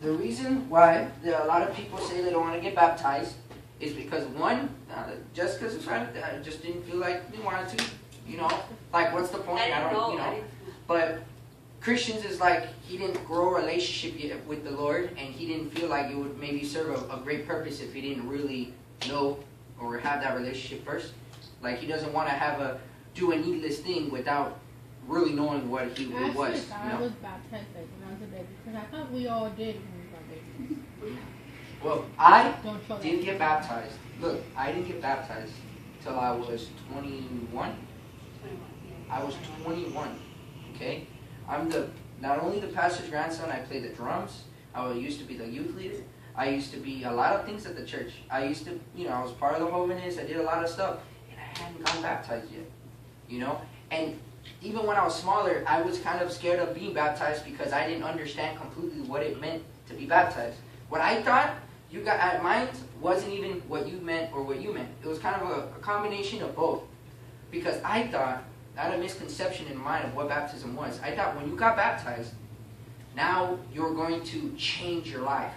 the reason why there, a lot of people say they don't want to get baptized is because one, uh, just because it's right, I just didn't feel like they wanted to. You know, like what's the point? I didn't don't, know. you I know. didn't- But Christians is like he didn't grow a relationship yet with the Lord, and he didn't feel like it would maybe serve a, a great purpose if he didn't really know or have that relationship first. Like he doesn't want to have a do a needless thing without really knowing what he I actually was. thought You I know? was baptized like when I was a baby because I thought we all did when we got babies. Well, I Don't show that. didn't get baptized. Look, I didn't get baptized till I was 21. 21. I was 21. Okay, I'm the not only the pastor's grandson. I play the drums. I used to be the youth leader. I used to be a lot of things at the church. I used to, you know, I was part of the holiness. I did a lot of stuff, and I hadn't gotten baptized yet. You know, and even when I was smaller, I was kind of scared of being baptized because I didn't understand completely what it meant to be baptized. What I thought you got at mine wasn't even what you meant or what you meant. It was kind of a, a combination of both. Because I thought, I had a misconception in mind of what baptism was. I thought when you got baptized, now you're going to change your life.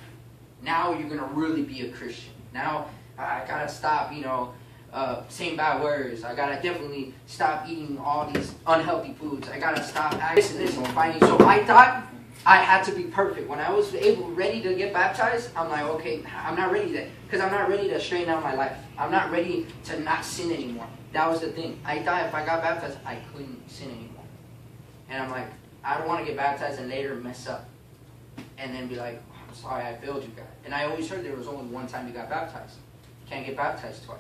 Now you're going to really be a Christian. Now I gotta stop, you know, uh, saying bad words. I gotta definitely stop eating all these unhealthy foods. I gotta stop acting this and finding. So I thought I had to be perfect. When I was able, ready to get baptized, I'm like, okay, I'm not ready then, because I'm not ready to straighten out my life. I'm not ready to not sin anymore. That was the thing. I thought if I got baptized, I couldn't sin anymore. And I'm like, I don't want to get baptized and later mess up, and then be like, oh, I'm sorry, I failed you guys. And I always heard there was only one time you got baptized. You can't get baptized twice.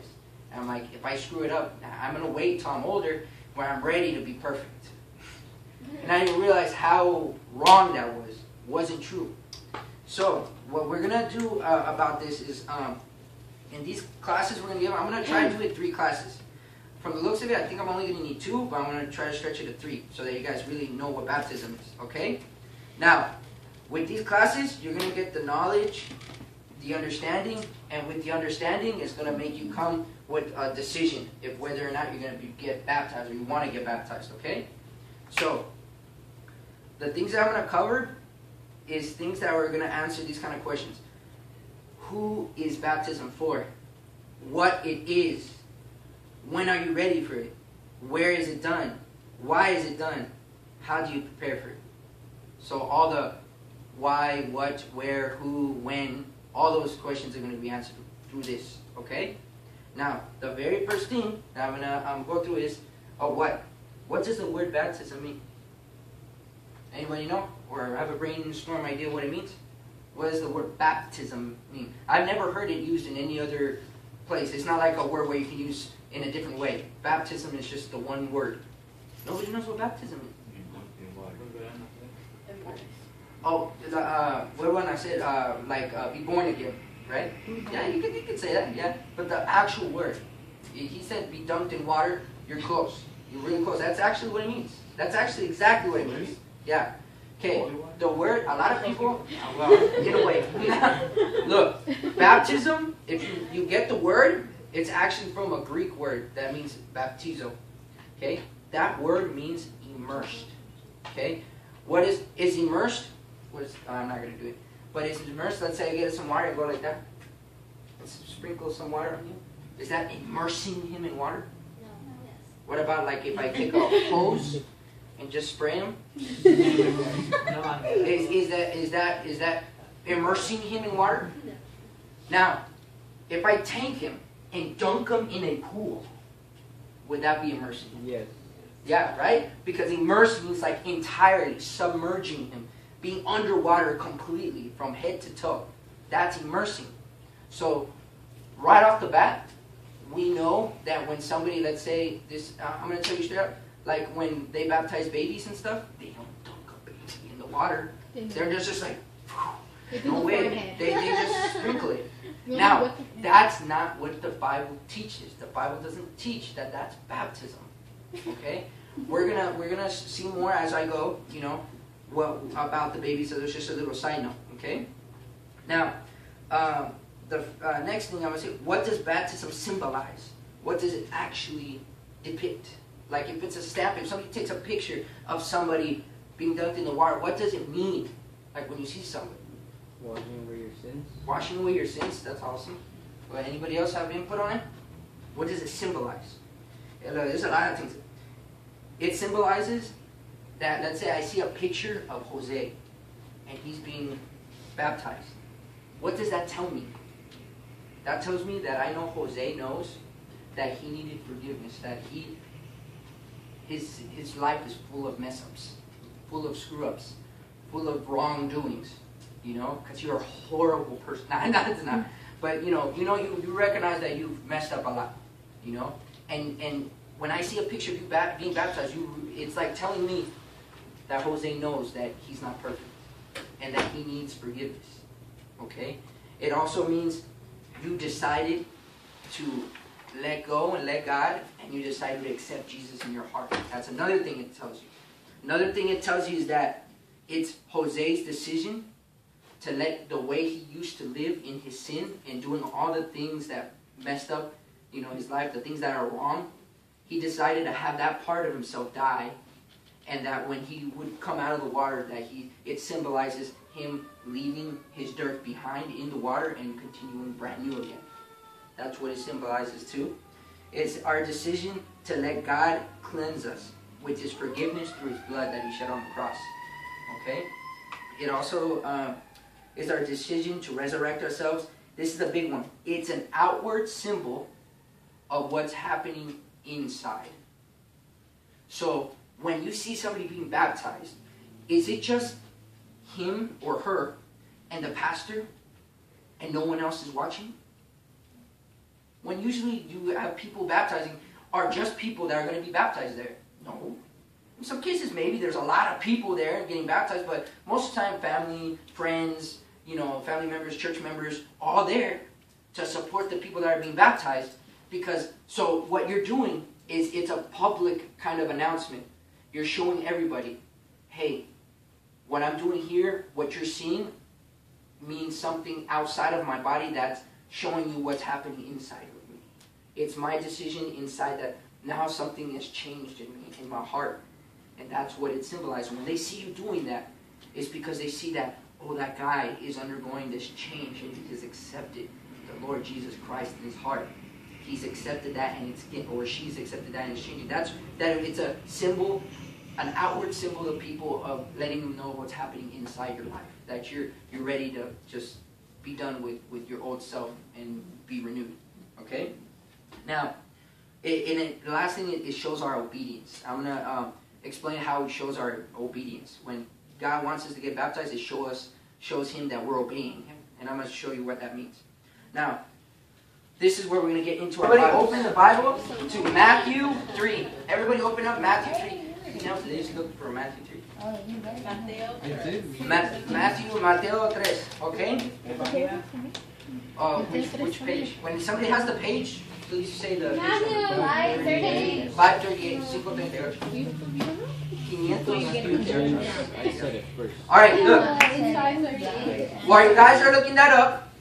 And I'm like, if I screw it up, I'm gonna wait till I'm older, where I'm ready to be perfect. And I didn't realize how wrong that was. Wasn't true. So what we're gonna do uh, about this is, um, in these classes we're gonna give, I'm gonna try to do it three classes. From the looks of it, I think I'm only gonna need two, but I'm gonna try to stretch it to three, so that you guys really know what baptism is. Okay? Now, with these classes, you're gonna get the knowledge, the understanding, and with the understanding, it's gonna make you come with a decision if whether or not you're gonna be, get baptized or you want to get baptized. Okay? So, the things that I'm gonna cover is things that are gonna answer these kind of questions. Who is baptism for? What it is? When are you ready for it? Where is it done? Why is it done? How do you prepare for it? So all the why, what, where, who, when, all those questions are going to be answered through this. Okay? Now, the very first thing that I'm gonna um, go through is, oh, what? What does the word baptism mean? Anybody know, or have a brainstorm idea what it means? What does the word baptism mean? I've never heard it used in any other place. It's not like a word where you can use in a different way. Baptism is just the one word. Nobody knows what baptism is. Oh, the, uh, what one I said, uh, like uh, be born again, right? Yeah, you could you could say that, yeah. But the actual word, he he said be dunked in water. You're close. You're really close. That's actually what it means. That's actually exactly what it means. Yeah. Okay. The word. A lot of people. uh, Well, get away. Look, baptism. If you you get the word, it's actually from a Greek word that means baptizo. Okay. That word means immersed. Okay. What is is immersed? What is, uh, I'm not gonna do it. But is immersed. Let's say I get some water and go like that. Let's sprinkle some water on you. Is that immersing him in water? What about like if I take a hose and just spray him? Is, is that is that is that immersing him in water? No. Now, if I tank him and dunk him in a pool, would that be immersing? Yes. Yeah, right? Because immerse means like entirely submerging him, being underwater completely from head to toe. That's immersing. So, right off the bat, we know that when somebody, let's say this, uh, I'm going to tell you straight up, like when they baptize babies and stuff, they don't dunk a baby in the water. They're just, just like, They no way. They, they just sprinkle it. Now, that's not what the Bible teaches. The Bible doesn't teach that that's baptism. Okay? we're gonna we're gonna see more as I go. You know, what about the baby? So there's just a little side note. Okay? Now, um, the uh, next thing I'm gonna say, what does baptism symbolize? What does it actually depict? Like if it's a stamp, if somebody takes a picture of somebody being dunked in the water, what does it mean? Like when you see somebody. Washing away your sins. Washing away your sins. That's awesome. But anybody else have input on it? What does it symbolize? There's a lot of things. It symbolizes that, let's say I see a picture of Jose and he's being baptized. What does that tell me? That tells me that I know Jose knows that he needed forgiveness, that he his his life is full of mess ups, full of screw ups, full of wrongdoings. You know, because you're a horrible person. Not, it's not. But you know, you know, you, you recognize that you've messed up a lot. You know, and and when I see a picture of you being baptized, you it's like telling me that Jose knows that he's not perfect and that he needs forgiveness. Okay? It also means you decided to let go and let God, and you decided to accept Jesus in your heart. That's another thing it tells you. Another thing it tells you is that it's Jose's decision to let the way he used to live in his sin and doing all the things that messed up, you know, his life, the things that are wrong. He decided to have that part of himself die and that when he would come out of the water that he it symbolizes him leaving his dirt behind in the water and continuing brand new again that's what it symbolizes too. It's our decision to let god cleanse us with his forgiveness through his blood that he shed on the cross okay? It also uh, is our decision to resurrect ourselves. This is a big one. It's an outward symbol of what's happening inside. So when you see somebody being baptized, is it just him or her and the pastor and no one else is watching? When usually you have people baptizing, are just people that are going to be baptized there? No. In some cases, maybe there's a lot of people there getting baptized, but most of the time, family, friends, you know, family members, church members, all there to support the people that are being baptized. Because, so what you're doing is it's a public kind of announcement. You're showing everybody, hey, what I'm doing here, what you're seeing, means something outside of my body that's showing you what's happening inside. It's my decision inside that now something has changed in me, in my heart. And that's what it symbolizes. When they see you doing that, it's because they see that, oh, that guy is undergoing this change and he has accepted the Lord Jesus Christ in his heart. He's accepted that and it's or she's accepted that and it's changing. That's that it's a symbol, an outward symbol to people of letting them know what's happening inside your life. That you're you're ready to just be done with, with your old self and be renewed. Okay? Now, it, and it, the last thing it, it shows our obedience. I'm gonna um, explain how it shows our obedience. When God wants us to get baptized, it shows us shows Him that we're obeying Him, and I'm gonna show you what that means. Now, this is where we're gonna get into our. Everybody, open the Bible to Matthew three. Everybody, open up Matthew three. You know, let's look for Matthew three. Ma- Matthew, Mateo tres. Okay. Uh, which, which page? When somebody has the page, please say the. Matthew, 538. 538, 538. 538. I said it first. All right, look. While you guys are looking that up,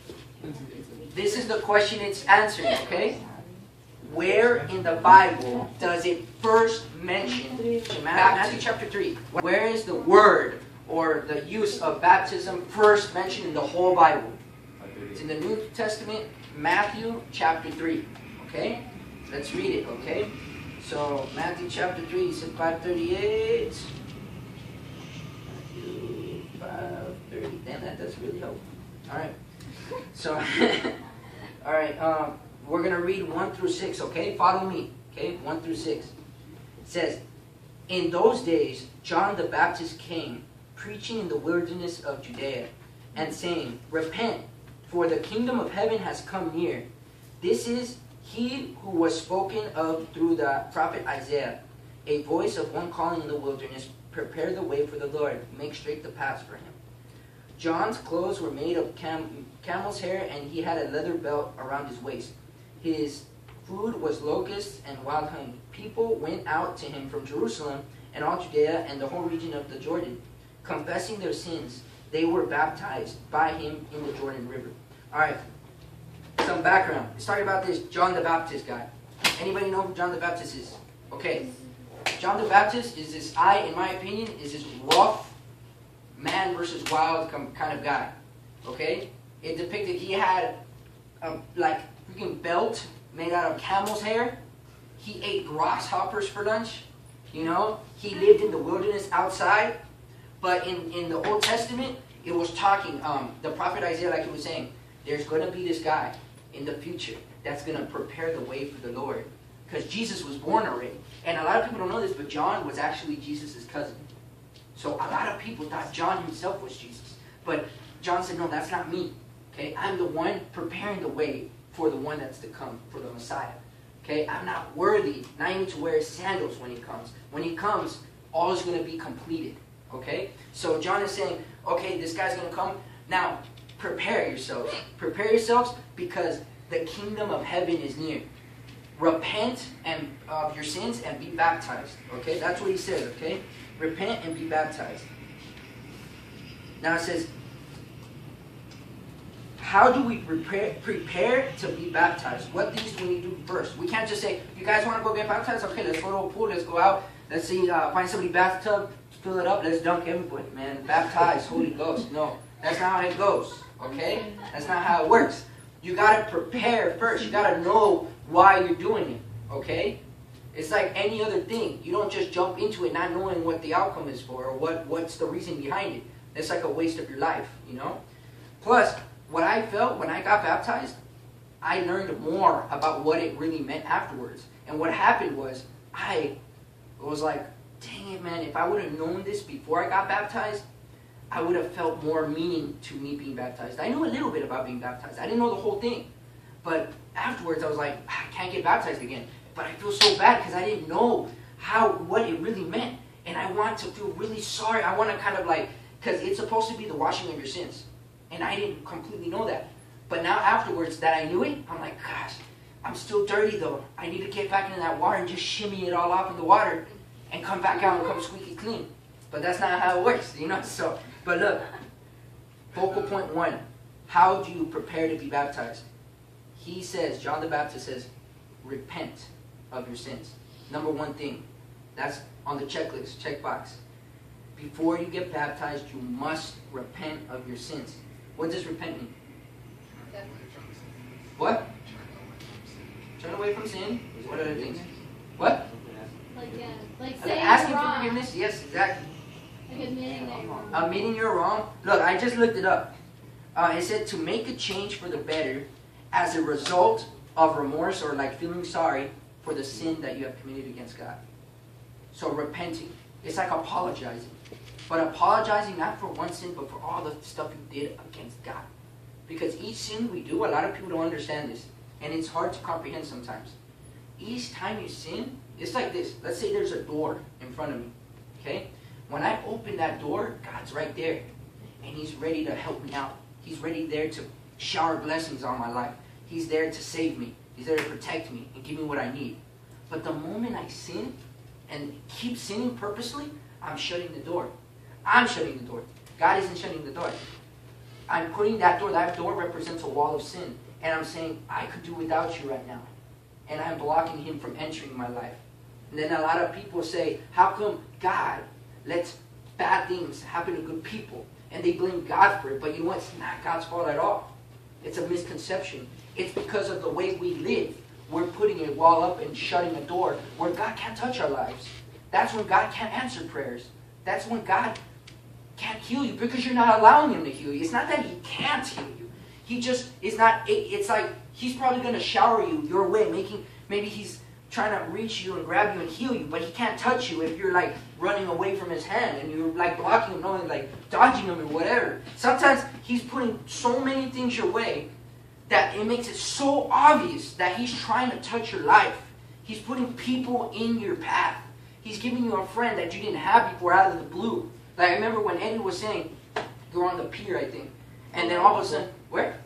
this is the question it's answering, okay? Where in the Bible does it first mention Matthew chapter 3? Where is the word or the use of baptism first mentioned in the whole Bible? It's in the New Testament, Matthew chapter 3. Okay? Let's read it, okay? So, Matthew chapter 3, said 538. Matthew 530. Damn, that does really help. Alright. So, alright, um, we're going to read 1 through 6, okay? Follow me, okay? 1 through 6. It says, In those days, John the Baptist came, preaching in the wilderness of Judea, and saying, Repent, for the kingdom of heaven has come near. This is he who was spoken of through the prophet Isaiah, a voice of one calling in the wilderness, prepare the way for the Lord, make straight the paths for him. John's clothes were made of cam- camel's hair, and he had a leather belt around his waist. His food was locusts and wild honey. People went out to him from Jerusalem and all Judea and the whole region of the Jordan, confessing their sins. They were baptized by him in the Jordan River. All right, some background. Let's talk about this John the Baptist guy. Anybody know who John the Baptist is? Okay. John the Baptist is this, I, in my opinion, is this rough man versus wild kind of guy. Okay, it depicted he had a like freaking belt made out of camel's hair. He ate grasshoppers for lunch. You know, he lived in the wilderness outside. But in, in the Old Testament, it was talking, um, the prophet Isaiah, like he was saying, there's going to be this guy in the future that's going to prepare the way for the Lord. Because Jesus was born already. And a lot of people don't know this, but John was actually Jesus' cousin. So a lot of people thought John himself was Jesus. But John said, no, that's not me. Okay, I'm the one preparing the way for the one that's to come, for the Messiah. Okay, I'm not worthy, not even to wear sandals when he comes. When he comes, all is going to be completed. Okay, so John is saying, okay, this guy's going to come. Now, prepare yourselves. Prepare yourselves because the kingdom of heaven is near. Repent and of your sins and be baptized. Okay, that's what he says. Okay, repent and be baptized. Now it says, how do we prepare, prepare to be baptized? What things do we need to do first? We can't just say, you guys want to go get baptized? Okay, let's go to a pool. Let's go out. Let's see, uh, find somebody bathtub, fill it up. Let's dunk everybody, man. Baptize, Holy Ghost. No, that's not how it goes. Okay, that's not how it works. You got to prepare first. You got to know why you're doing it. Okay, it's like any other thing. You don't just jump into it not knowing what the outcome is for or what what's the reason behind it. It's like a waste of your life, you know. Plus, what I felt when I got baptized, I learned more about what it really meant afterwards. And what happened was, I was like, dang it, man, if I would have known this before I got baptized, I would have felt more meaning to me being baptized. I knew a little bit about being baptized. I didn't know the whole thing. But afterwards, I was like, ah, I can't get baptized again. But I feel so bad because I didn't know how, what it really meant. And I want to feel really sorry. I want to kind of like, because it's supposed to be the washing of your sins. And I didn't completely know that. But now afterwards that I knew it, I'm like, gosh, I'm still dirty though. I need to get back into that water and just shimmy it all off in the water and come back out and come squeaky clean. But that's not how it works, you know? So, but look, focal point one, how do you prepare to be baptized? He says, John the Baptist says, repent of your sins. Number one thing. That's on the checklist, checkbox. Before you get baptized, you must repent of your sins. What does repent mean? What? Turn away from sin. What other things? What? Like, yeah, like saying Asking for forgiveness? Yes, exactly. Like admitting that you're wrong. Admitting you're wrong. Look, I just looked it up. Uh, it said to make a change for the better as a result of remorse or like feeling sorry for the sin that you have committed against God. So repenting. It's like apologizing. But apologizing not for one sin, but for all the stuff you did against God. Because each sin we do, a lot of people don't understand this. And it's hard to comprehend sometimes. Each time you sin, it's like this. Let's say there's a door in front of me. Okay? When I open that door, God's right there. And He's ready to help me out. He's ready there to shower blessings on my life. He's there to save me. He's there to protect me and give me what I need. But the moment I sin and keep sinning purposely, I'm shutting the door. I'm shutting the door. God isn't shutting the door. I'm putting that door, that door represents a wall of sin. And I'm saying, I could do without you right now. And I'm blocking him from entering my life. And then a lot of people say, how come God lets bad things happen to good people? And they blame God for it. But you know what? It's not God's fault at all. It's a misconception. It's because of the way we live. We're putting a wall up and shutting a door where God can't touch our lives. That's when God can't answer prayers. That's when God can't heal you because you're not allowing him to heal you. It's not that he can't heal you. He just is not. It's like he's probably going to shower you your way, making maybe he's trying to reach you and grab you and heal you, but he can't touch you if you're like running away from his hand and you're like blocking him, knowing like dodging him or whatever. Sometimes he's putting so many things your way that it makes it so obvious that he's trying to touch your life. He's putting people in your path. He's giving you a friend that you didn't have before out of the blue. Like I remember when Eddie was saying, "You're on the pier, I think, and then all of a sudden, where?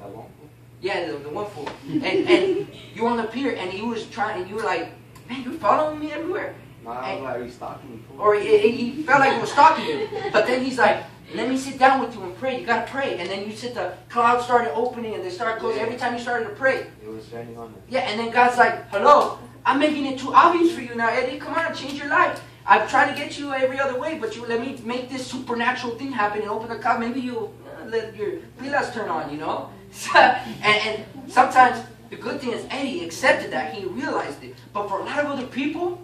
Yeah, the, the one fool. And, and you on the pier, and he was trying, and you were like, man, you're following me everywhere. No, I was like, are you stalking me? fool?" Or he, he felt like he was stalking you. But then he's like, let me sit down with you and pray. You gotta pray. And then you sit, the clouds started opening and they started closing every time you started to pray. It was raining on me. Yeah, and then God's like, hello, I'm making it too obvious for you now, Eddie. Come on, change your life. I've tried to get you every other way, but you let me make this supernatural thing happen and open the cloud. Maybe you'll uh, let your pilas turn on, you know? and, and sometimes the good thing is Eddie accepted that. He realized it. But for a lot of other people,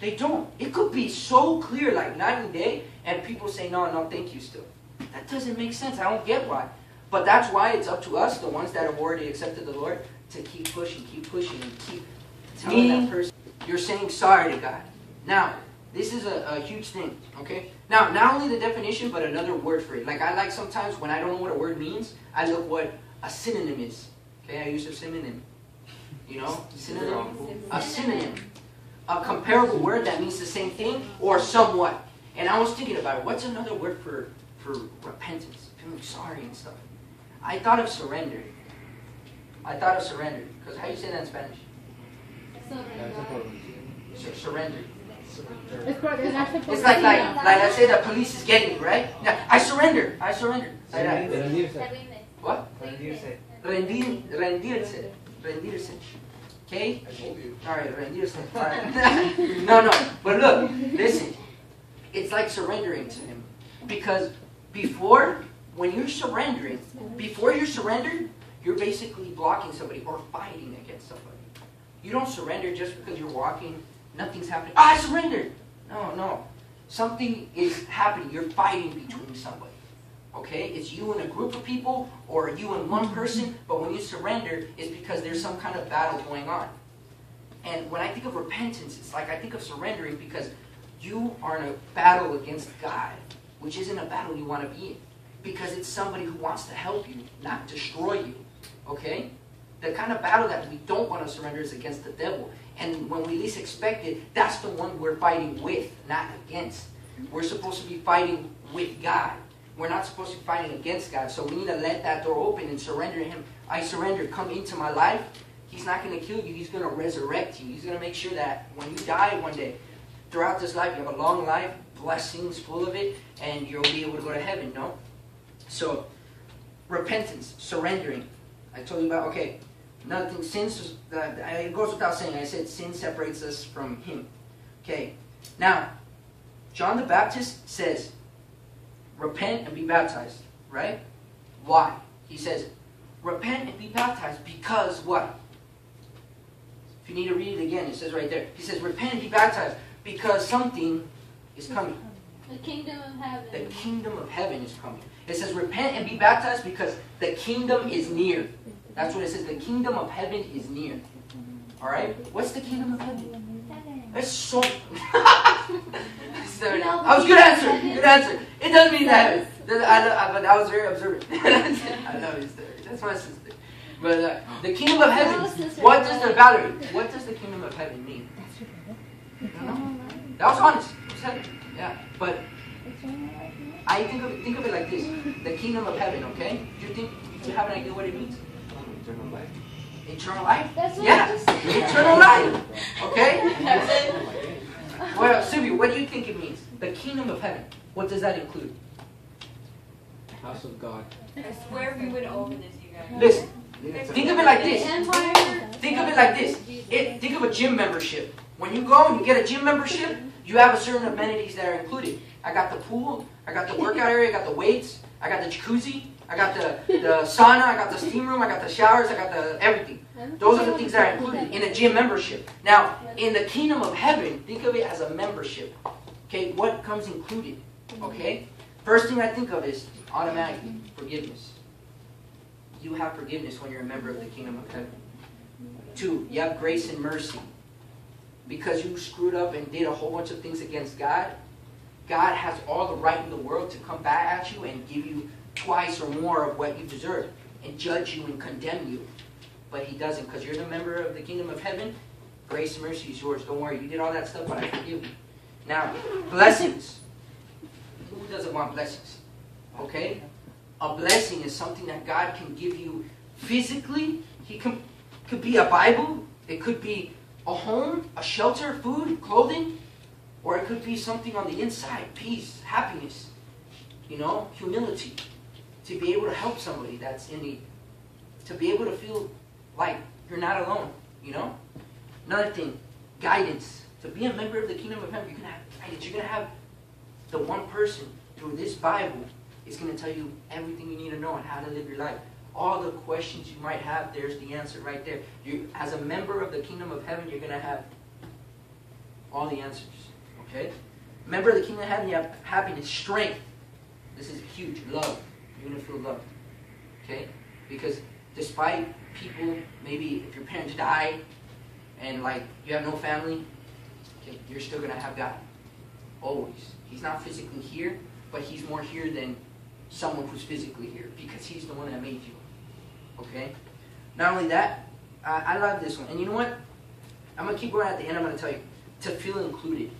they don't. It could be so clear, like night and day, and people say, no, no, thank you still. That doesn't make sense. I don't get why. But that's why it's up to us, the ones that have already accepted the Lord, to keep pushing, keep pushing, and keep telling that person you're saying sorry to God. Now, this is a, a, huge thing, okay? Now, not only the definition, but another word for it. Like, I like sometimes when I don't know what a word means, I look what a synonym is. Okay, I use a synonym. You know, synonym? A synonym. A comparable word that means the same thing or somewhat. And I was thinking about it. What's another word for, for repentance? Feeling sorry and stuff. I thought of surrender. I thought of surrender. Because how do you say that in Spanish? Sur- surrender. It's, for, it's, not It's like, like, like I say the police is getting me, right? Yeah, I surrender. I surrender. Like that. Rendirse. Rendir, rendirse. Rendirse. Okay? Alright, rendirse. No, no. But look, listen. It's like surrendering to Him. Because before, when you're surrendering, before you're surrendered, you're basically blocking somebody or fighting against somebody. You don't surrender just because you're walking, nothing's happening. Ah, I surrendered! No, no. Something is happening. You're fighting between somebody. Okay? It's you and a group of people or you and one person, but when you surrender, it's because there's some kind of battle going on. And when I think of repentance, it's like I think of surrendering because you are in a battle against God, which isn't a battle you want to be in. Because it's somebody who wants to help you, not destroy you. Okay? The kind of battle that we don't want to surrender is against the devil. And when we least expect it, that's the one we're fighting with, not against. We're supposed to be fighting with God. We're not supposed to be fighting against God. So we need to let that door open and surrender Him. I surrender. Come into my life. He's not going to kill you. He's going to resurrect you. He's going to make sure that when you die one day, throughout this life, you have a long life, blessings full of it, and you'll be able to go to heaven, no? So, repentance, surrendering. I told you about, okay, nothing, sins, uh, it goes without saying, I said sin separates us from Him. Okay, now, John the Baptist says, repent and be baptized, right? Why? He says, repent and be baptized because what? If you need to read it again, it says right there. He says, repent and be baptized because something is coming. The kingdom of heaven. The kingdom of heaven is coming. It says, repent and be baptized because the kingdom is near. That's what it says. The kingdom of heaven is near. All right? What's the kingdom of heaven? That's so. Sorry. I was good answer. Good answer. It doesn't mean that. I, I, but I was very observant. I know he's there. That's my sister. But uh, the kingdom of heaven. What does the Valerie? What does the kingdom of heaven mean? I. That was honest. It said it. Yeah. But I think of it, think of it like this: the kingdom of heaven. Okay? Do you think do you have an idea what it means? Eternal life. Eternal life. That's what Yeah. I just said. Eternal life. Okay. Well, Sylvia, what do you think it means? The kingdom of heaven. What does that include? House of God. I swear we would own this, you guys. Listen. Think of it like this. Think of it like this. It, think of a gym membership. When you go and you get a gym membership, you have a certain amenities that are included. I got the pool, I got the workout area, I got the weights, I got the jacuzzi, I got the, the sauna, I got the steam room, I got the showers, I got the everything. Those are the things that are included in a gym membership. Now, in the kingdom of heaven, think of it as a membership. Okay, what comes included? Okay? First thing I think of is automatically forgiveness. You have forgiveness when you're a member of the kingdom of heaven. Two, you have grace and mercy. Because you screwed up and did a whole bunch of things against God, God has all the right in the world to come back at you and give you twice or more of what you deserve and judge you and condemn you. But He doesn't because you're the member of the kingdom of heaven. Grace and mercy is yours. Don't worry. You did all that stuff, but I forgive you. Now, blessings. Who doesn't want blessings? Okay? A blessing is something that God can give you physically. He can could be a Bible. It could be a home, a shelter, food, clothing, or it could be something on the inside, peace, happiness, you know, humility, to be able to help somebody that's in need, to be able to feel like you're not alone, you know. Another thing, guidance. To be a member of the kingdom of heaven, you're gonna have guidance. You're gonna have the one person through this Bible is going to tell you everything you need to know on how to live your life. All the questions you might have, there's the answer right there. You, as a member of the kingdom of heaven, you're going to have all the answers. Okay? Member of the kingdom of heaven, you have happiness, strength. This is huge. Love. You're going to feel love. Okay? Because despite people, maybe if your parents die and like you have no family, okay, you're still going to have God. Always. He's not physically here, but he's more here than someone who's physically here because he's the one that made you. Okay? Not only that, I, I love this one. And you know what? I'm going to keep going at the end. I'm going to tell you to feel included.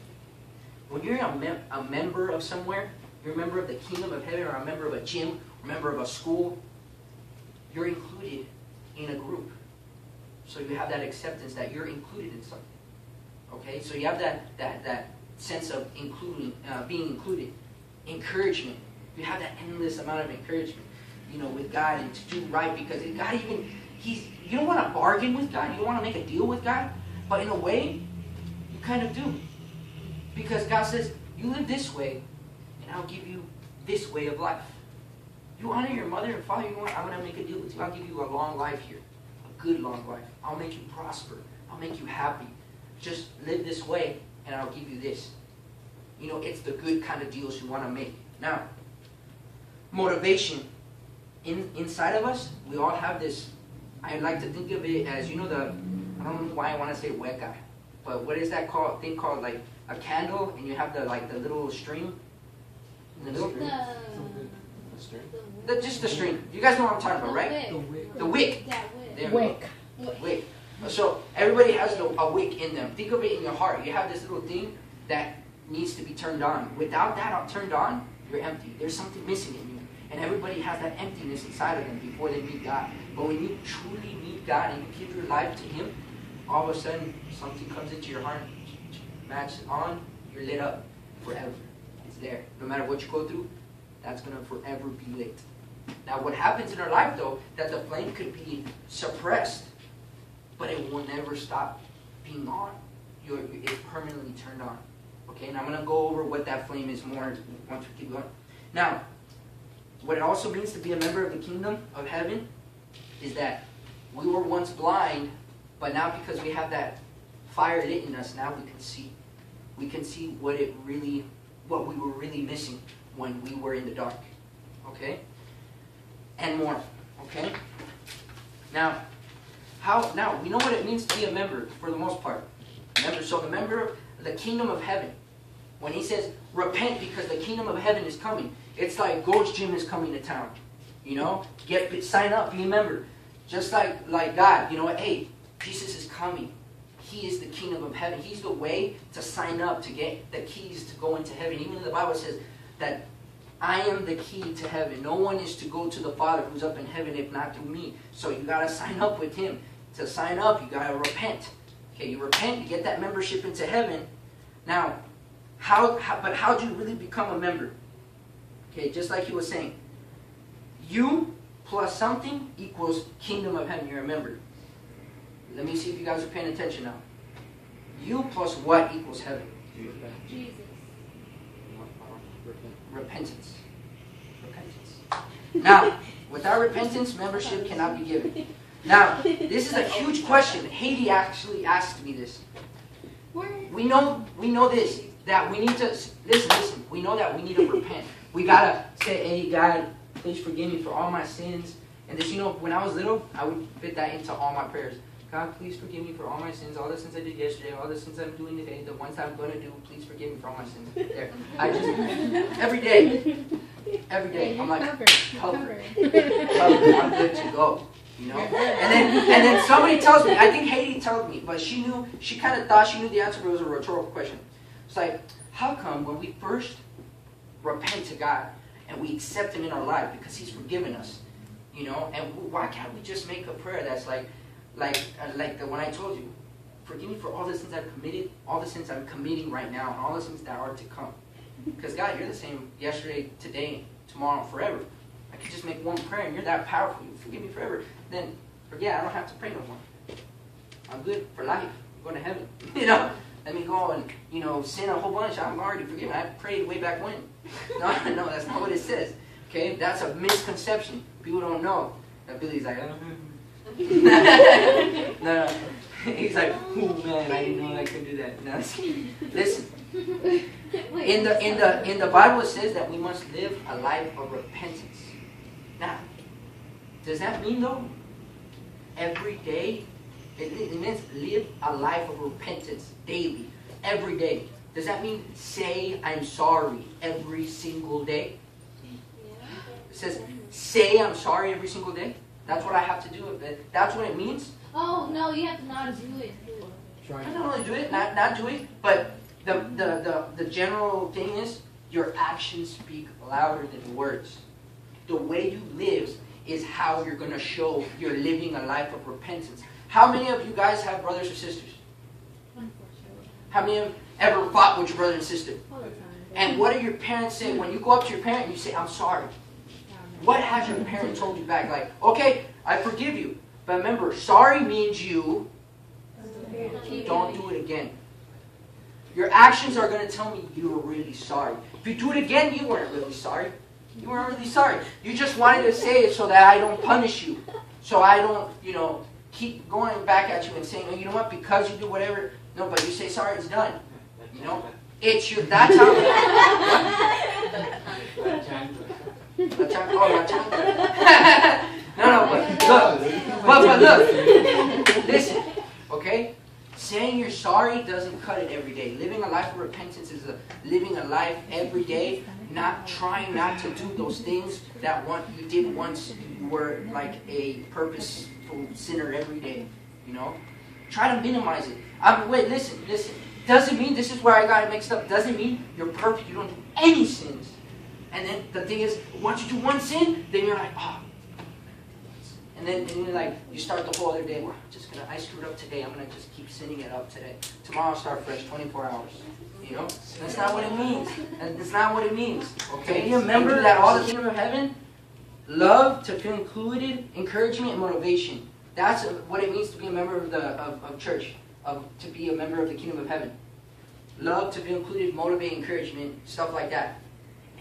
When you're a, mem- a member of somewhere, you're a member of the kingdom of heaven, or a member of a gym, or a member of a school, you're included in a group. So you have that acceptance that you're included in something. Okay? So you have that, that, that sense of including, uh, being included. Encouragement. You have that endless amount of encouragement, you know, with God and to do right because God even, He's, you don't want to bargain with God, you don't want to make a deal with God, but in a way, you kind of do. Because God says, you live this way, and I'll give you this way of life. You honor your mother and father, you know what? I'm going to make a deal with you. I'll give you a long life here, a good long life. I'll make you prosper. I'll make you happy. Just live this way, and I'll give you this. You know, it's the good kind of deals you want to make. Now, motivation. In, inside of us, we all have this. I like to think of it as, you know, the, I don't know why I want to say wet guy, but what is that called? Thing called like a candle, and you have the like the little string in the middle. The, The string. The, just the string. You guys know what I'm talking about, right? The wick. The wick. That wick. There. Wick. Wick. So everybody has a, a wick in them. Think of it in your heart. You have this little thing that needs to be turned on. Without that turned on, you're empty. There's something missing in you. And everybody has that emptiness inside of them before they meet God. But when you truly meet God and you give your life to Him, all of a sudden something comes into your heart, match on, you're lit up forever. It's there. No matter what you go through, that's going to forever be lit. Now, what happens in our life, though, that the flame could be suppressed, but it will never stop being on. You're, it's permanently turned on. Okay, and I'm going to go over what that flame is more once we keep going. Now, what it also means to be a member of the kingdom of heaven is that we were once blind, but now because we have that fire lit in us, now we can see. We can see what it really, what we were really missing when we were in the dark. Okay? And more. Okay? Now, how now we know what it means to be a member for the most part. Member, so the member of the kingdom of heaven. When he says repent because the kingdom of heaven is coming, it's like Gold's Gym is coming to town. You know, get sign up, be a member. Just like like God, you know, hey, Jesus is coming. He is the kingdom of heaven. He's the way to sign up to get the keys to go into heaven. Even the Bible says that I am the key to heaven. No one is to go to the Father who's up in heaven if not through me. So you got to sign up with Him. To sign up, you got to repent. Okay, you repent, you get that membership into heaven. Now, how, how but how do you really become a member? Okay, just like he was saying, you plus something equals kingdom of heaven. You're a member. Let me see if you guys are paying attention now. You plus what equals heaven? Jesus. Repentance. Repentance. Now, without repentance, membership cannot be given. Now, this is a huge question. Haiti actually asked me this. We know, we know this that we need to listen. Listen. We know that we need to repent. We gotta say, "Hey, God, please forgive me for all my sins." And this, you know, when I was little, I would fit that into all my prayers. God, please forgive me for all my sins, all the sins I did yesterday, all the sins I'm doing today, the ones I'm going to do. Please forgive me for all my sins. There, I just every day, every day, I'm like, covered. covered. Covered. covered. I'm good to go. You know, and then and then somebody tells me. I think Haiti told me, but she knew. She kind of thought she knew the answer, but it was a rhetorical question. It's like, how come when we first repent to God and we accept Him in our life because He's forgiven us, you know, and why can't we just make a prayer that's like, like, uh, like the one I told you, forgive me for all the sins I've committed, all the sins I'm committing right now, and all the sins that are to come. Because God, you're the same yesterday, today, tomorrow, forever. I could just make one prayer, and you're that powerful. You forgive me forever. Then forget. I don't have to pray no more. I'm good for life. I'm going to heaven. You know. Let me go and you know sin a whole bunch. I'm already forgiven. I prayed way back when. No, no, that's not what it says. Okay, that's a misconception. People don't know that Billy's like, no, no. He's like, oh man, I didn't know I could do that. No, listen, in the in the in the Bible it says that we must live a life of repentance. Now, does that mean though every day? It, it means live a life of repentance daily, every day. Does that mean say I'm sorry every single day? It says say I'm sorry every single day. That's what I have to do. That's what it means. Oh no, you have to not do it. I don't really do it, not not do it, but the, the, the, the general thing is your actions speak louder than words. The way you live is how you're going to show you're living a life of repentance. How many of you guys have brothers or sisters? How many of you ever fought with your brother and sister? All the time. And what do your parents say when you go up to your parent and you say, I'm sorry? What has your parent told you back? Like, okay, I forgive you. But remember, sorry means you don't do it again. Your actions are going to tell me you were really sorry. If you do it again, you weren't really sorry. You weren't really sorry. You just wanted to say it so that I don't punish you. So I don't, you know, keep going back at you and saying, oh, you know what, because you do whatever. No, but you say sorry, it's done. You know? It's your, that's how. La chan- oh, la chan- no, no, but look, but, but look, listen, okay? Saying you're sorry doesn't cut it every day. Living a life of repentance is a, living a life every day, not trying not to do those things that one, you did once you were like a purposeful sinner every day, you know? Try to minimize it. I mean, wait, listen, listen. Doesn't mean this is where I got it mixed up. Doesn't mean you're perfect. You don't do any sins. And then the thing is, once you do one sin, then you're like, oh. And then and you're like, you start the whole other day. I'm just gonna, I screwed up today. I'm gonna just keep sinning it up today. Tomorrow I'll start fresh, 24 hours. You know, that's not what it means. That's not what it means. Okay, you remember that all the kingdom of heaven, love, to feel included, encouragement, and motivation. That's what it means to be a member of the of, of church, of to be a member of the kingdom of heaven. Love, to feel included, motivate, encouragement, stuff like that.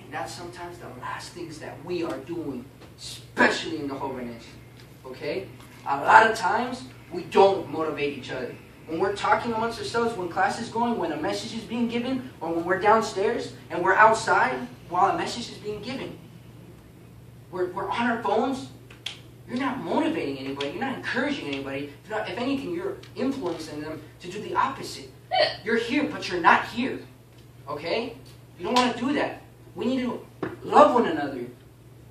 And that's sometimes the last things that we are doing, especially in the holiness. Okay? A lot of times, we don't motivate each other. When we're talking amongst ourselves, when class is going, when a message is being given, or when we're downstairs and we're outside while a message is being given, we're, we're on our phones. You're not motivating anybody. You're not encouraging anybody. If, not, if anything, you're influencing them to do the opposite. You're here, but you're not here. Okay? You don't want to do that. We need to love one another.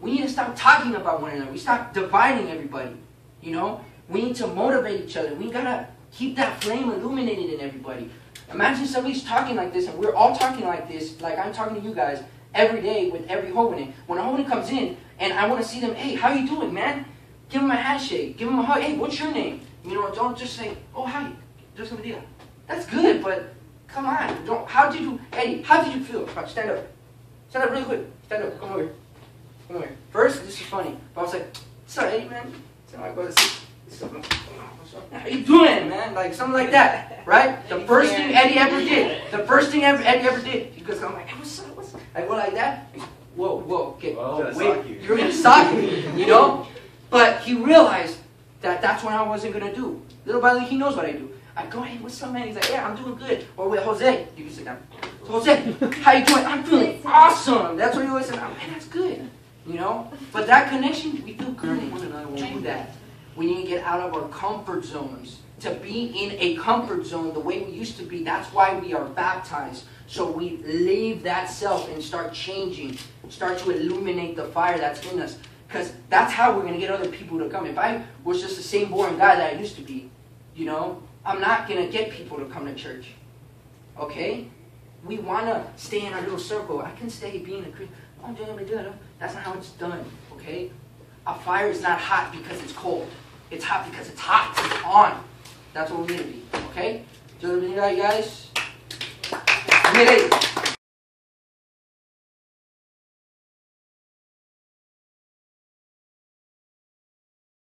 We need to stop talking about one another. We stop dividing everybody. You know? We need to motivate each other. We gotta keep that flame illuminated in everybody. Imagine somebody's talking like this, and we're all talking like this, like I'm talking to you guys every day with every Hovening. When a Hovening comes in, and I want to see them, hey, how you doing, man? Give them a handshake. Give them a hug. Hey, what's your name? You know, don't just say, oh, hi, just some deal. That's good, but come on. Don't. How did you, hey, How did you feel? Stand up. Stand up really quick. Stand up. Come over. here. Come over. here. First, this is funny, but I was like, what's up, Eddie, man? So I go to see. How you doing, man? Like something like that, right? The first thing Eddie ever did. The first thing ever Eddie ever did. He goes, I'm like, hey, what's up? What's up? I go like that. Whoa, whoa, okay, Whoa, wait, you. you're gonna sock me, you know? But he realized that that's what I wasn't gonna do. Little by little, he knows what I do. I go, hey, what's up, man? He's like, yeah, I'm doing good. Oh, or with Jose, you can sit down. How you doing? I'm feeling awesome. That's what you always say. Oh, man, that's good. You know? But that connection, we feel good with one another do that. We need to get out of our comfort zones. To be in a comfort zone the way we used to be, that's why we are baptized. So we leave that self and start changing, start to illuminate the fire that's in us. Because that's how we're going to get other people to come. If I was just the same boring guy that I used to be, you know, I'm not going to get people to come to church. Okay? We want to stay in our little circle. I can stay being a Christian. That's not how it's done. Okay? A fire is not hot because it's cold. It's hot because it's hot. It's on. That's what we need to be. Okay? Do you guys? Mire,